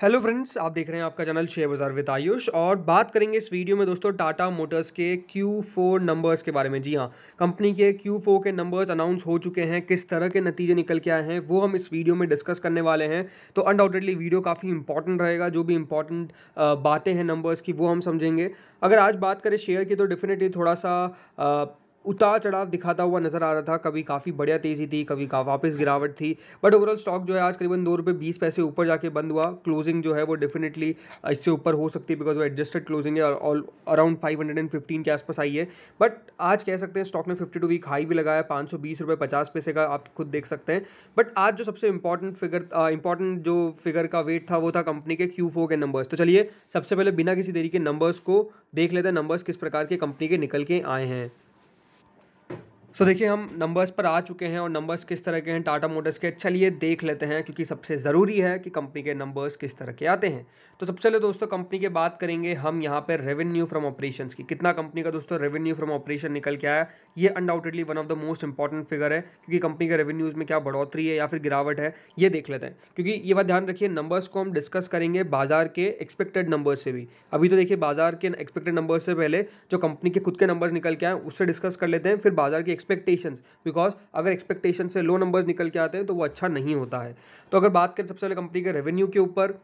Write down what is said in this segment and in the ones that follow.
Hello friends आप देख रहे हैं आपका चैनल शेयर बाज़ार विद आयुष और बात करेंगे इस वीडियो में दोस्तों टाटा मोटर्स के Q4 नंबर्स के बारे में। जी हाँ कंपनी के Q4 के नंबर्स अनाउंस हो चुके हैं, किस तरह के नतीजे निकल के आए हैं, वो हम इस वीडियो में डिस्कस करने वाले हैं। तो अनडाउटेडली वीडियो काफ़ी इंपॉर्टेंट रहेगा, जो भी इंपॉर्टेंट बातें हैं नंबर्स की, वो हम समझेंगे। अगर आज बात करें शेयर की तो डेफिनेटली थोड़ा सा उतार चढ़ाव दिखाता हुआ नज़र आ रहा था। कभी काफ़ी बढ़िया तेज़ी थी, कभी का वापस गिरावट थी। बट ओवरऑल स्टॉक जो है आज करीबन दो रुपये बीस पैसे ऊपर जाके बंद हुआ। क्लोजिंग जो है वो डेफिनेटली इससे ऊपर हो सकती है बिकॉज़ वो एडजस्टेड क्लोजिंग है all around five hundred and fifteen के आसपास आई है। बट आज कह सकते हैं स्टॉक ने फिफ्टी टू वीक हाई भी लगाया, पाँच सौ बीस रुपये पचास पैसे का आप खुद देख सकते हैं। बट आज जो सबसे इंपॉर्टेंट फिगर इंपॉर्टेंट जो फिगर का वेट था वो था कंपनी के क्यू के नंबर्स तो चलिए, सबसे पहले बिना किसी देरी के नंबर्स को देख लेते हैं नंबर्स किस प्रकार के कंपनी के निकल के आए हैं। सो देखिए, हम नंबर्स पर आ चुके हैं और नंबर्स किस तरह के हैं टाटा मोटर्स के। चलिए देख लेते हैं, क्योंकि सबसे ज़रूरी है कि कंपनी के नंबर्स किस तरह के आते हैं। तो सबसे पहले दोस्तों कंपनी की बात करेंगे हम यहाँ पर रेवेन्यू फ्रॉम ऑपरेशंस की। कितना कंपनी का दोस्तों रेवेन्यू फ्रॉम ऑपरेशन निकल के आया, ये undoubtedly one of the most important figure है, क्योंकि कंपनी के रेवेन्यूज़ में क्या बढ़ोतरी है या फिर गिरावट है, ये देख लेते हैं। क्योंकि ये बात ध्यान रखिए नंबर्स को हम डिस्कस करेंगे बाज़ार के एक्सपेक्टेड नंबर्स से भी। अभी तो देखिए, बाज़ार के एक्सपेक्टेड नंबर से पहले जो कंपनी के खुद के नंबर्स निकल के आए, उससे डिस्कस कर लेते हैं, फिर बाज़ार की एक्सपेक्टेशंस बिकॉज़ अगर एक्सपेक्टेशन से लो नंबर्स निकल के आते हैं तो वो अच्छा नहीं होता है। तो अगर बात करें सबसे पहले कंपनी के रेवेन्यू के ऊपर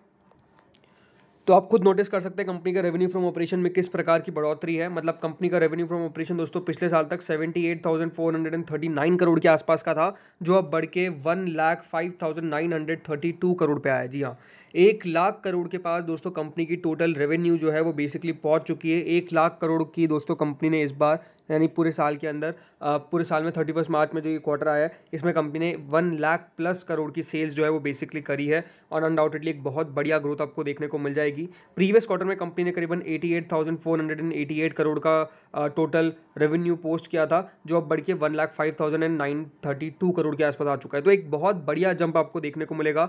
तो आप खुद नोटिस कर सकते हैं कंपनी का रेवेन्यू फ्रॉम ऑपरेशन में किस प्रकार की बढ़ोतरी है। मतलब कंपनी का रेवेन्यू फ्रॉम ऑपरेशन दोस्तों पिछले साल तक 78,439 करोड़ के आसपास का था जो अब बढ़ के one lakh five thousand nine hundred thirty two crore पे आया जी हाँ। एक लाख करोड़ के पास दोस्तों कंपनी की टोटल रेवेन्यू जो है वो बेसिकली पहुँच चुकी है। एक लाख करोड़ की दोस्तों कंपनी ने इस बार, यानी पूरे साल के अंदर पूरे साल में थर्टी फ़र्स्ट मार्च में जो ये क्वार्टर आया है, इसमें कंपनी ने वन लाख प्लस करोड़ की सेल्स जो है वो बेसिकली करी है और अनडाउटेडली एक बहुत बढ़िया ग्रोथ आपको देखने को मिल जाएगी। प्रीवियस क्वार्टर में कंपनी ने करीबन eighty eight thousand four hundred and eighty eight crore का टोटल रेवेन्यू पोस्ट किया था, जो अब बढ़ के one lakh five thousand and nine thirty two crore के आसपास आ चुका है। तो एक बहुत बढ़िया जंप आपको देखने को मिलेगा।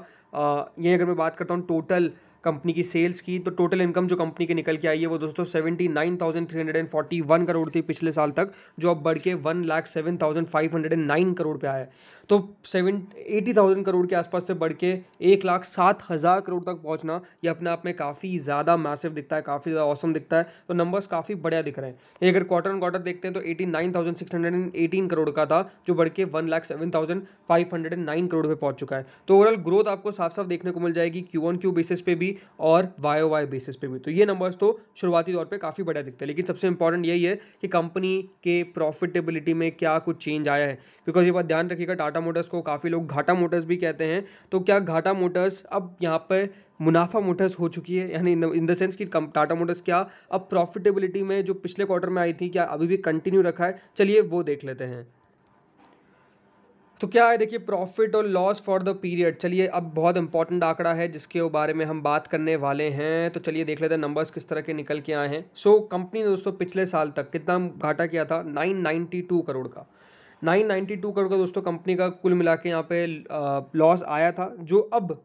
ये अगर मैं बात करता हूँ टोटल कंपनी की सेल्स की तो टोटल इनकम जो कंपनी की निकल के आई है वो दोस्तों seventy nine thousand three hundred and forty one crore थी पिछले साल तक, जो अब बढ़ के one lakh seven thousand five hundred and nine crore पे आया है। तो सेवन एटी थाउज़ेंड करोड़ के आसपास से बढ़ के एक लाख सात हज़ार करोड़ तक पहुँचना, ये अपने आप में काफ़ी ज़्यादा मैसिव दिखता है, काफ़ी ज़्यादा औसम दिखता है। तो नंबर्स काफ़ी बढ़िया दिख रहे हैं। ये अगर क्वार्टर ऑन क्वार्टर देखते हैं तो eighty nine thousand six hundred and eighteen crore का था, जो बढ़ के one lakh seven thousand five hundred and nine crore पे पहुँच चुका है। तो ओवरऑल ग्रोथ आपको साफ़ साफ़ देखने को मिल जाएगी क्यू ऑन क्यू बेसिस पे भी। और वाई वाई बेसिस पे भी। तो ये नंबर्स तो शुरुआती तौर पर काफ़ी बढ़िया दिखते हैं। लेकिन सबसे इंपॉर्टेंट यही है कि कंपनी के प्रॉफिटेबिलिटी में क्या कुछ चेंज आया है। बिकॉज़ ये बात ध्यान रखिएगा टाटा मोटर्स को काफ़ी लोग घाटा मोटर्स भी कहते हैं। तो क्या घाटा मोटर्स अब यहाँ पर मुनाफा मोटर्स हो चुकी है? यानी इन द सेंस कि टाटा मोटर्स क्या अब प्रॉफिटेबिलिटी में जो पिछले क्वार्टर में आई थी, क्या अभी भी कंटिन्यू रखा है? चलिए वो देख लेते हैं। तो क्या है देखिए प्रॉफिट और लॉस फॉर द पीरियड चलिए अब बहुत इंपॉर्टेंट आंकड़ा है जिसके बारे में हम बात करने वाले हैं। तो चलिए देख लेते हैं नंबर्स किस तरह के निकल के आए हैं। सो so, कंपनी ने दोस्तों पिछले साल तक कितना घाटा किया था? 992 करोड़ का। 992 करोड़ का दोस्तों कंपनी का कुल मिला के यहाँ पे लॉस आया था जो अब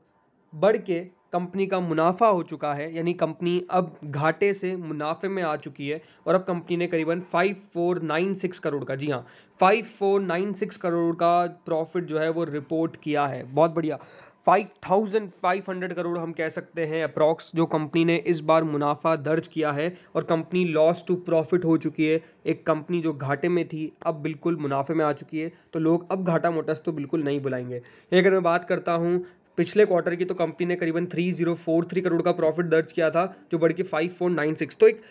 बढ़ के कंपनी का मुनाफा हो चुका है, यानी कंपनी अब घाटे से मुनाफे में आ चुकी है और अब कंपनी ने करीबन 5496 करोड़ का, जी हाँ 5496 करोड़ का प्रॉफिट जो है वो रिपोर्ट किया है। बहुत बढ़िया। 5500 करोड़ हम कह सकते हैं अप्रॉक्स जो कंपनी ने इस बार मुनाफा दर्ज किया है और कंपनी लॉस टू प्रॉफिट हो चुकी है। एक कंपनी जो घाटे में थी, अब बिल्कुल मुनाफे में आ चुकी है तो लोग अब घाटा मोटर्स तो बिल्कुल नहीं बुलाएँगे। अगर मैं बात करता हूँ पिछले क्वार्टर की तो कंपनी ने करीबन three zero four three crore का प्रॉफिट दर्ज किया था, जो बढ़ के फाइव फोर नाइन सिक्स तो एक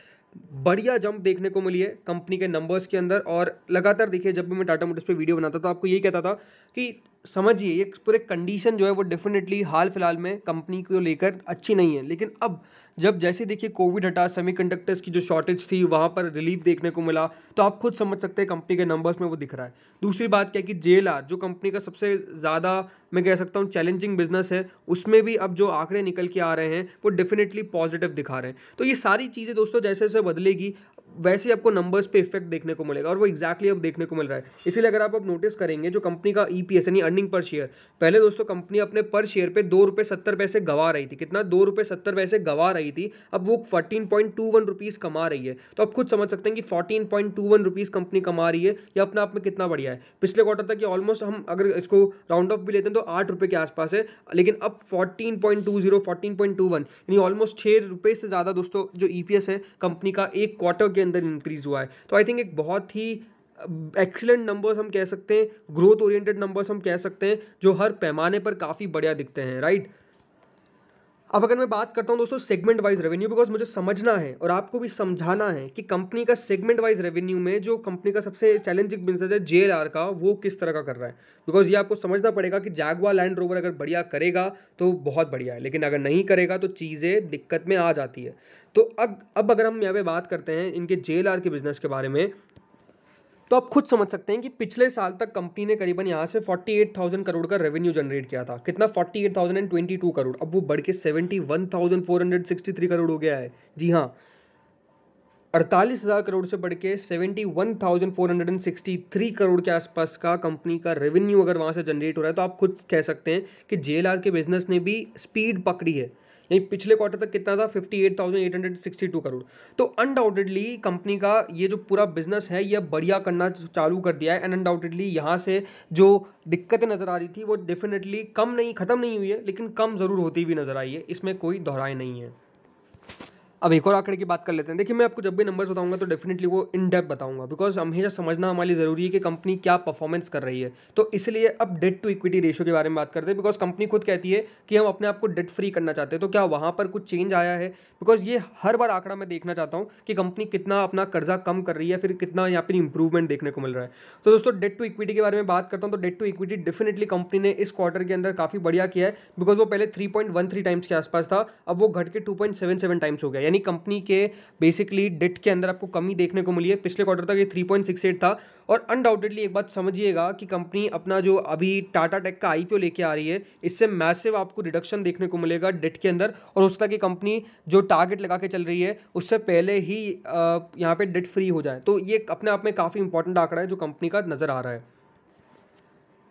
बढ़िया जंप देखने को मिली है कंपनी के नंबर्स के अंदर और लगातार देखिए, जब भी मैं टाटा मोटर्स पे वीडियो बनाता था तो आपको यही कहता था कि समझिए, ये पूरे कंडीशन जो है वो डेफिनेटली हाल फ़िलहाल में कंपनी को लेकर अच्छी नहीं है। लेकिन अब जब जैसे देखिए कोविड हटा सेमीकंडक्टर्स की जो शॉर्टेज थी, वहाँ पर रिलीफ देखने को मिला तो आप खुद समझ सकते हैं कंपनी के नंबर्स में वो दिख रहा है। दूसरी बात क्या कि जे जो कंपनी का सबसे ज़्यादा मैं कह सकता हूँ चैलेंजिंग बिज़नेस है, उसमें भी अब जो आंकड़े निकल के आ रहे हैं, वो डेफिनेटली पॉजिटिव दिखा रहे हैं। तो ये सारी चीज़ें दोस्तों जैसे जैसे बदलेगी वैसे आपको नंबर्स पे इफ़ेक्ट देखने को मिलेगा और वो एक्जैक्टली अब देखने को मिल रहा है। इसीलिए अगर आप अब नोटिस करेंगे, जो कंपनी का ईपीएस यानी अर्निंग पर शेयर पहले दोस्तों कंपनी अपने पर शेयर पे दो रुपये सत्तर पैसे गवा रही थी। कितना? दो रुपये सत्तर पैसे गवा रही थी। अब वो fourteen point two one rupees कमा रही है। तो आप खुद समझ सकते हैं कि fourteen point two one rupees company कमा रही है या अपने आप में कितना बढ़िया है। पिछले क्वार्टर तक ये ऑलमोस्ट हम अगर इसको राउंड ऑफ़ भी लेते हैं तो आठ रुपये के आसपास है। लेकिन अब fourteen point two zero fourteen point two one यानी ऑलमोस्ट छः रुपये से ज़्यादा दोस्तों जो ई है कंपनी का एक क्वार्टर के अंदर इंक्रीज हुआ है। तो आई थिंक एक बहुत ही एक्सीलेंट नंबर्स हम कह सकते हैं ग्रोथ ओरिएंटेड नंबर्स हम कह सकते हैं, जो हर पैमाने पर काफ़ी बढ़िया दिखते हैं राइट अब अगर मैं बात करता हूँ दोस्तों सेगमेंट वाइज रेवेन्यू बिकॉज़ मुझे समझना है और आपको भी समझाना है कि कंपनी का सेगमेंट वाइज रेवेन्यू में जो कंपनी का सबसे चैलेंजिंग बिज़नेस है जेएलआर का, वो किस तरह का कर रहा है? बिकॉज़ ये आपको समझना पड़ेगा कि जैगवा लैंड रोवर अगर बढ़िया करेगा तो बहुत बढ़िया है। लेकिन अगर नहीं करेगा तो चीज़ें दिक्कत में आ जाती है। तो अब अब अगर हम यहाँ पे बात करते हैं इनके जेएलआर के बिज़नेस के बारे में तो आप खुद समझ सकते हैं कि पिछले साल तक कंपनी ने करीबन यहाँ से 48,000 करोड़ का रेवेन्यू जनरेट किया था। कितना? 48,022 करोड़। अब वो बढ़ के 71,463 करोड़ हो गया है। जी हाँ। अड़तालीस हज़ार करोड़ से बढ़ के seventy one thousand four hundred and sixty three crore के आसपास का कंपनी का रेवेन्यू अगर वहाँ से जनरेट हो रहा है तो आप खुद कह सकते हैं कि जेएलआर के बिज़नेस ने भी स्पीड पकड़ी है। यही पिछले क्वार्टर तक कितना था? Fifty eight thousand eight hundred sixty two crore. तो अनडाउटेडली कंपनी का ये जो पूरा बिज़नेस है, ये बढ़िया करना चालू कर दिया है। एंड अनडाउटेडली यहाँ से जो दिक्कतें नज़र आ रही थी, वो डेफिनेटली कम नहीं, ख़त्म नहीं हुई है, लेकिन कम ज़रूर होती हुई नज़र आई है। इसमें कोई दोहराए नहीं है। अब एक और आंकड़े की बात कर लेते हैं। देखिए, मैं आपको जब भी नंबर्स बताऊँगा तो डेफिनेटली वो इन डेप बताऊँगा बिकॉज़ हमेशा समझना हमारे लिए ज़रूरी है कि कंपनी क्या परफॉर्मेंस कर रही है। तो इसलिए अब डेट टू इक्विटी रेशियो के बारे में बात करते हैं बिकॉज़ कंपनी खुद कहती है कि हम अपने आप को डेट फ्री करना चाहते हैं। तो क्या वहाँ पर कुछ चेंज आया है? बिकॉज़ ये हर बार आंकड़ा मैं देखना चाहता हूँ कि कंपनी कितना अपना कर्जा कम कर रही है, फिर कितना यहाँ पर इंप्रूवमेंट देखने को मिल रहा है। तो दोस्तों डेट टू इक्विटी के बारे में बात करता हूँ तो debt to equity definitely company ने इस क्वार्टर के अंदर काफ़ी बढ़िया किया है बिकॉज़ वो पहले थ्री टाइम्स के आसपास था, अब वो घट के टू टाइम्स हो गया। यानी कंपनी के बेसिकली डिट के अंदर आपको कमी देखने को मिली है। पिछले क्वार्टर तक ये थ्री पॉइंट सिक्स एट था और अनडाउटेडली एक बात समझिएगा कि कंपनी अपना जो अभी टाटा टेक का आईपीओ लेके आ रही है, इससे मैसिव आपको रिडक्शन देखने को मिलेगा डिट के अंदर। और उस तक की कंपनी जो टारगेट लगा के चल रही है, उससे पहले ही यहाँ पे डिट फ्री हो जाए। तो ये अपने आप में काफ़ी इंपॉर्टेंट आंकड़ा है जो कंपनी का नज़र आ रहा है।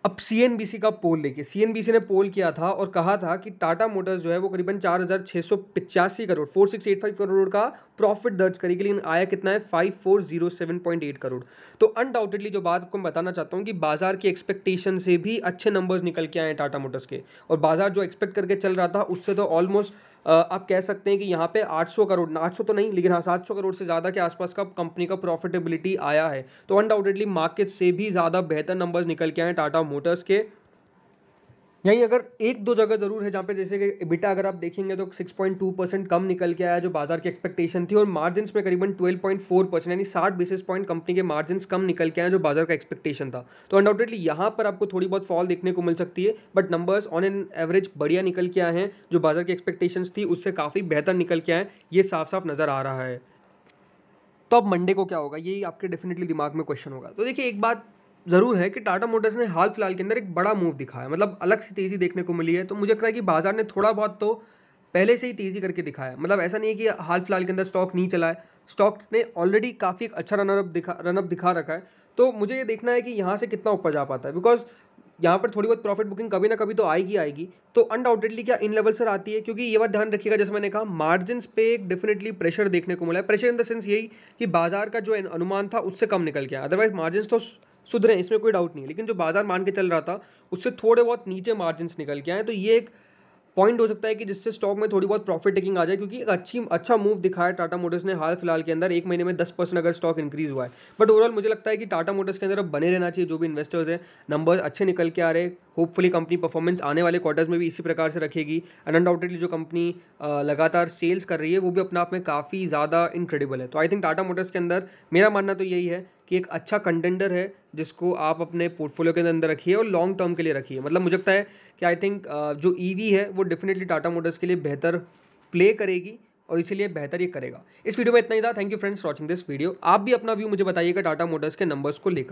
अब सीएनबीसी का पोल देखिए। सी ने पोल किया था और कहा था कि टाटा मोटर्स जो है वो करीबन चार हज़ार छः सौ पिचासी crore four six eight five crore का प्रॉफिट दर्ज करेगी, लेकिन आया कितना है? Five four zero seven point eight crore. तो अनडाउटेडली जो बात आपको मैं बताना चाहता हूँ कि बाज़ार की एक्सपेक्टेशन से भी अच्छे नंबर्स निकल के आए टाटा मोटर्स के। और बाज़ार जो एक्सपेक्ट करके चल रहा था, उससे तो ऑलमोस्ट आप कह सकते हैं कि यहाँ पे 800 करोड़ 800 तो नहीं, लेकिन हाँ 700 करोड़ से ज़्यादा के आसपास का कंपनी का प्रॉफिटेबिलिटी आया है। तो अनडाउटेडली मार्केट से भी ज़्यादा बेहतर नंबर्स निकल के आए टाटा मोटर्स के। यहीं अगर एक दो जगह ज़रूर है जहाँ पे जैसे कि बिटा अगर आप देखेंगे तो 6.2 परसेंट कम निकल के आया जो बाज़ार की एक्सपेक्टेशन थी और मार्जिन में करीबन 12.4 परसेंट यानी 60 बेसिस पॉइंट कंपनी के मार्जिन कम निकल के आया जो बाज़ार का एक्सपेक्टेशन था। तो अनडाउटेडली यहाँ पर आपको थोड़ी बहुत फॉल देखने को मिल सकती है but numbers on an average बढ़िया निकल के आए हैं जो बाज़ार की एक्सपेक्टेशन थी, उससे काफ़ी बेहतर निकल के आए ये साफ़ साफ़ नज़र आ रहा है। तो अब मंडे को क्या होगा ये आपके डेफिनेटली दिमाग में क्वेश्चन होगा। तो देखिए, एक बात ज़रूर है कि टाटा मोटर्स ने हाल फ़िलहाल के अंदर एक बड़ा मूव दिखाया मतलब अलग सी तेज़ी देखने को मिली है। तो मुझे लगता है कि बाज़ार ने थोड़ा बहुत तो पहले से ही तेज़ी करके दिखाया मतलब ऐसा नहीं है कि हाल फ़िलहाल के अंदर स्टॉक नहीं चला है। स्टॉक ने ऑलरेडी काफ़ी एक अच्छा रनअप दिखा रनअप दिखा रखा है। तो मुझे ये देखना है कि यहाँ से कितना ऊपर जा पाता है। बिकॉज़ यहाँ पर थोड़ी बहुत प्रॉफिट बुकिंग कभी ना कभी तो आएगी आएगी। तो अनडाउटेडली क्या इन लेवल सर आती है? क्योंकि ये बात ध्यान रखिएगा, जैसे मैंने कहा मार्जिन पे एक डेफिनेटली प्रेशर देखने को मिला है। प्रेशर इन द सेंस यही कि बाज़ार का जो अनुमान था, उससे कम निकल गया। अदरवाइज़ मार्जिन तो सुधरे, इसमें कोई डाउट नहीं है। लेकिन जो बाज़ार मान के चल रहा था, उससे थोड़े बहुत नीचे मार्जिन निकल के आए। तो ये एक पॉइंट हो सकता है कि जिससे स्टॉक में थोड़ी बहुत प्रॉफिट टेकिंग आ जाए, क्योंकि एक अच्छी अच्छा मूव दिखाया टाटा मोटर्स ने हाल फ़िलहाल के अंदर। एक महीने में दस परसेंट अगर स्टॉक इंक्रीज हुआ है। बट ओवरऑल मुझे लगता है कि टाटा मोटर्स के अंदर अब बने रहना चाहिए, जो भी इन्वेस्टर्स हैं। नंबर्स अच्छे निकल के आ रहे होपफुली कंपनी परफॉर्मेंस आने वाले क्वार्टर्स में भी इसी प्रकार से रखेगी। एंड अनडाउटेडली जो कंपनी लगातार सेल्स कर रही है, वो भी अपने आप में काफ़ी ज़्यादा इनक्रेडिबल है। तो आई थिंक टाटा मोटर्स के अंदर मेरा मानना तो यही है कि एक अच्छा कंटेंडर है, जिसको आप अपने पोर्टफोलियो के अंदर रखिए और लॉन्ग टर्म के लिए रखिए। मतलब मुझे लगता है कि आई थिंक जो ई e है, वो डेफिनेटली टाटा मोटर्स के लिए बेहतर प्ले करेगी और इसीलिए बेहतर ये करेगा। इस वीडियो में इतना ही था। Thank you friends watching this video आप भी अपना व्यू मुझे बताइएगा टाटा मोटर्स के नंबर्स को लेकर।